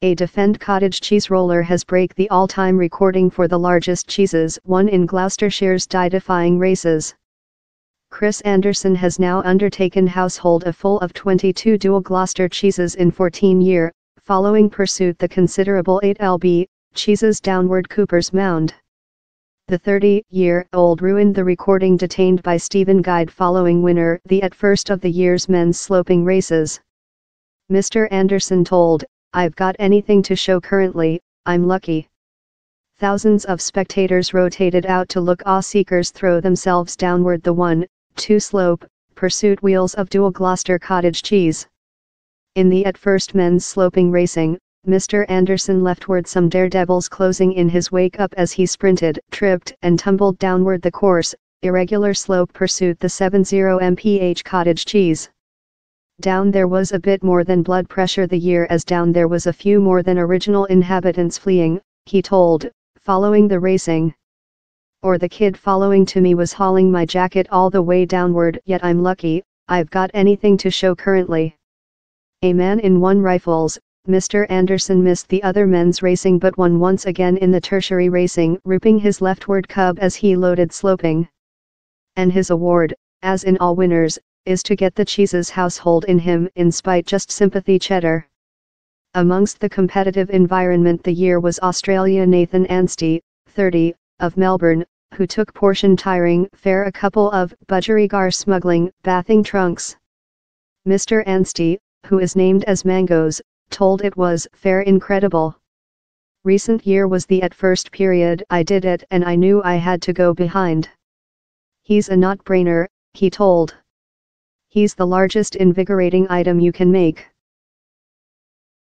A Defend cottage cheese roller has break the all-time recording for the largest cheeses won in Gloucestershire's die-defying races. Chris Anderson has now undertaken household a full of 22 dual Gloucester cheeses in 14 year, following pursuit the considerable 8 lb, cheeses downward Cooper's Mound. The 30-year-old ruined the recording detained by Stephen Gyde following winner the at first of the year's men's sloping races. Mr. Anderson told, I've got anything to show currently, I'm lucky. Thousands of spectators rotated out to look awe seekers throw themselves downward the one, two slope, pursuit wheels of dual Gloucester cottage cheese. In the at first men's sloping racing, Mr. Anderson leftward some daredevils closing in his wake up as he sprinted, tripped and tumbled downward the course, irregular slope pursuit the 70 mph cottage cheese. Down there was a bit more than blood pressure the year as down there was a few more than original inhabitants fleeing, he told, following the racing. Or the kid following to me was hauling my jacket all the way downward yet I'm lucky, I've got anything to show currently. A man in one rifles, Mr. Anderson missed the other men's racing but won once again in the tertiary racing, ripping his leftward cub as he loaded sloping. And his award, as in all winners, is to get the cheese's household in him in spite just sympathy cheddar. Amongst the competitive environment the year was Australia Nathan Anstey, 30, of Melbourne, who took portion tiring fair a couple of budgerigar smuggling bathing trunks. Mr. Anstey, who is named as Mangoes, told it was fair incredible. Recent year was the at first period I did it and I knew I had to go behind. He's a not brainer, he told. He's the largest invigorating item you can make.